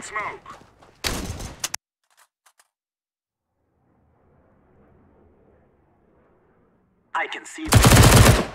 Throwing smoke. I can see them.